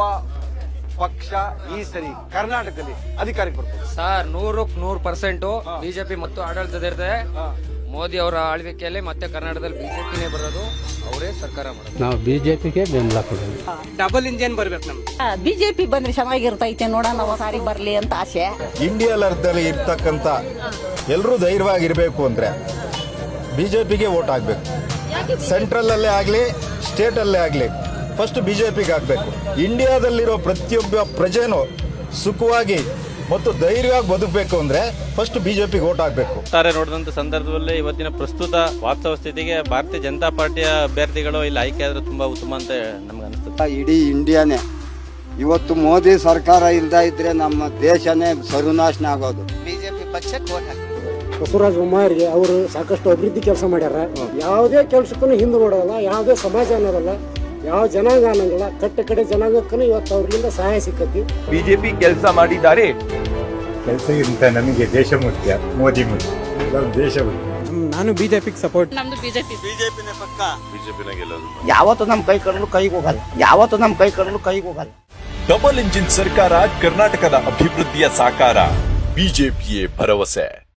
ಯಾವ ಪಕ್ಷ ಈ ಸರಿ ಕರ್ನಾಟಕದಲ್ಲಿ ಅಧಿಕಾರಕ್ಕೆ ಬರ್ತದೆ. ಸರ್ ನೂರಕ್ಕೆ ನೂರು ಪರ್ಸೆಂಟ್ ಬಿಜೆಪಿ ಮತ್ತು ಆಡಳಿತದಿರ್ತದೆ ಮೋದಿ ಅವರ ಆಳ್ವಿಕೆಯಲ್ಲಿ ಮತ್ತೆ ಕರ್ನಾಟಕದಲ್ಲಿ ಬಿಜೆಪಿನೇ ಬರೋದು ಅವರೇ ಸರ್ಕಾರ ಮಾಡೋದು. ನಾವು ಬಿಜೆಪಿಗೆ ಬೆಂಬಲ ಕೊಡೋದು. ಡಬಲ್ ಇಂಜಿನ್ ಬರ್ಬೇಕು ನಮ್ಗೆ. ಬಿಜೆಪಿ ಬಂದ್ರೆ ಚೆನ್ನಾಗಿರ್ತೈತೆ ನೋಡೋಣ ಸಾರಿ ಬರ್ಲಿ ಅಂತ ಆಸೆ. ಇಂಡಿಯಾದಲ್ಲಿ ಇರ್ತಕ್ಕಂತ ಎಲ್ಲರೂ ಧೈರ್ಯವಾಗಿರ್ಬೇಕು ಅಂದ್ರೆ ಬಿಜೆಪಿಗೆ ವೋಟ್ ಹಾಕ್ಬೇಕು ಸೆಂಟ್ರಲ್ ಅಲ್ಲೇ ಆಗಲಿ ಸ್ಟೇಟಲ್ಲೇ ಆಗಲಿ. ಫಸ್ಟ್ ಬಿಜೆಪಿಗೆ ಹಾಕ್ಬೇಕು ಇಂಡಿಯಾದಲ್ಲಿರೋ ಪ್ರತಿಯೊಬ್ಬ ಪ್ರಜೆನೂ ಸುಖವಾಗಿ ಮತ್ತು ಧೈರ್ಯವಾಗಿ ಬದುಕಬೇಕು ಅಂದ್ರೆ ಫಸ್ಟ್ ಬಿಜೆಪಿಗೆ ಓಟ್ ಆಗಬೇಕು. ಒಟ್ಟಾರೆ ನೋಡಿದಂತ ಸಂದರ್ಭದಲ್ಲಿ ಇವತ್ತಿನ ಪ್ರಸ್ತುತ ವಾಸ್ತವ ಸ್ಥಿತಿಗೆ ಭಾರತೀಯ ಜನತಾ ಪಾರ್ಟಿಯ ಅಭ್ಯರ್ಥಿಗಳು ಇಲ್ಲಿ ಆಯ್ಕೆ ಆದ್ರೆ ತುಂಬಾ ಉತ್ತಮ ಅಂತ ನಮ್ಗೆ ಅನಿಸ್ತದೆ ಇಡೀ ಇಂಡಿಯಾನೇ. ಇವತ್ತು ಮೋದಿ ಸರ್ಕಾರ ಇಲ್ದ ಇದ್ರೆ ನಮ್ಮ ದೇಶನೇ ಸರ್ವನಾಶನ ಆಗೋದು. ಬಿಜೆಪಿ ಪಕ್ಷಕ್ಕೆ ವೋಟ್ ಹಾಕಿ ಬಸವರಾಜ ಬೊಮ್ಮಾಯಿಗೆ ಅವರು ಸಾಕಷ್ಟು ಅಭಿವೃದ್ಧಿ ಕೆಲಸ ಮಾಡ್ಯಾರ. ಯಾವುದೇ ಕೆಲಸಕ್ಕೂ ಹಿಂದೆ ನೋಡೋಲ್ಲ ಯಾವುದೇ ಸಮಾಜ ಅನ್ನೋದಲ್ಲ ಯಾವ ಜನಾಂಗ ಅನ್ನಂಗಿಲ್ಲ ಕಟ್ಟ ಕಡೆ ಜನಾಂಗಕ್ಕೂ ಇವತ್ತು ಅವ್ರಿಂದ ಸಹಾಯ ಸಿಕ್ಕತಿ. ಬಿಜೆಪಿ ಕೆಲಸ ಮಾಡಿದ್ದಾರೆ. ಕೆಲಸಗಿಂತ ನಮಗೆ ದೇಶ ಮುಖ್ಯ ಮೋದಿ ಮುಖ್ಯ ದೇಶ ಮುಖ್ಯ. ನಾನು ಬಿಜೆಪಿ ಸಪೋರ್ಟ್ ನಮ್ದು ಬಿಜೆಪಿ. ಯಾವತ್ತು ನಮ್ಮ ಕೈ ಕಡಲು ಕೈಗೆ ಹೋಗಲ್ಲ. ಯಾವತ್ತು ನಮ್ಮ ಕೈ ಕಡಲು ಕೈಗೆ ಹೋಗಲ್ಲ. ಡಬಲ್ ಇಂಜಿನ್ ಸರ್ಕಾರ ಕರ್ನಾಟಕದ ಅಭಿವೃದ್ಧಿಯ ಸಾಕಾರ. ಬಿಜೆಪಿಯೇ ಭರವಸೆ.